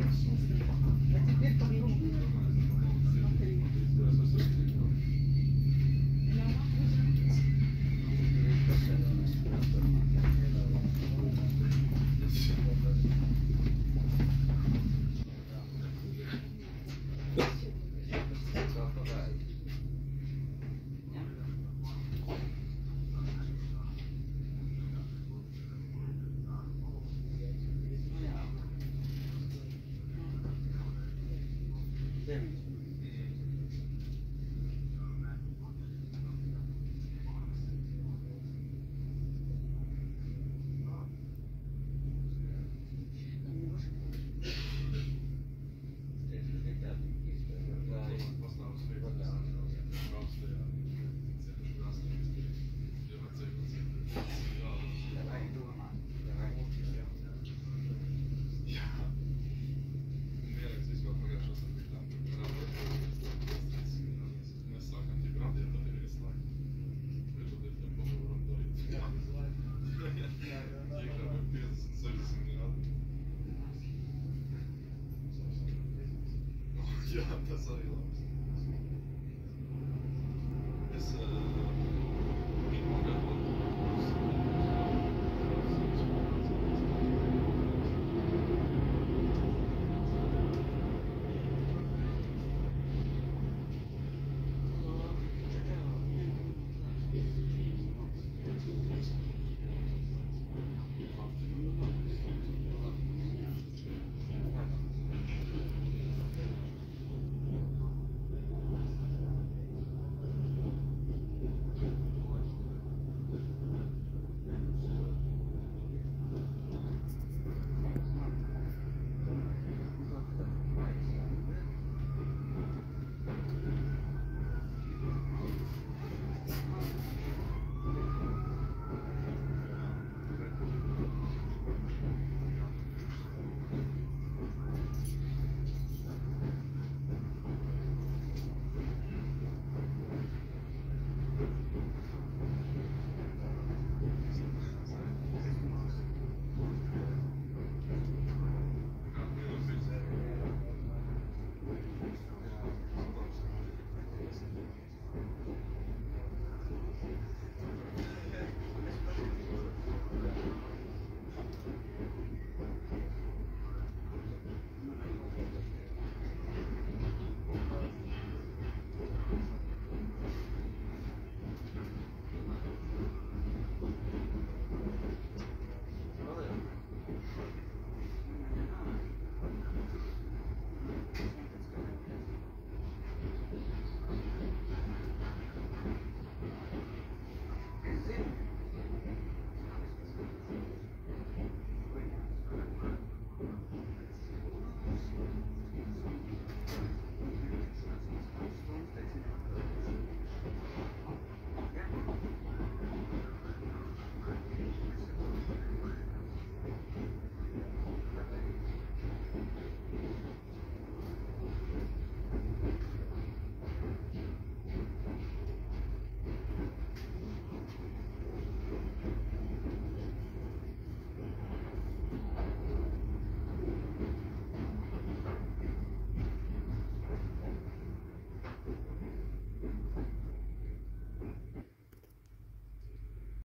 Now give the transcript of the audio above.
questions before. Ja, auch.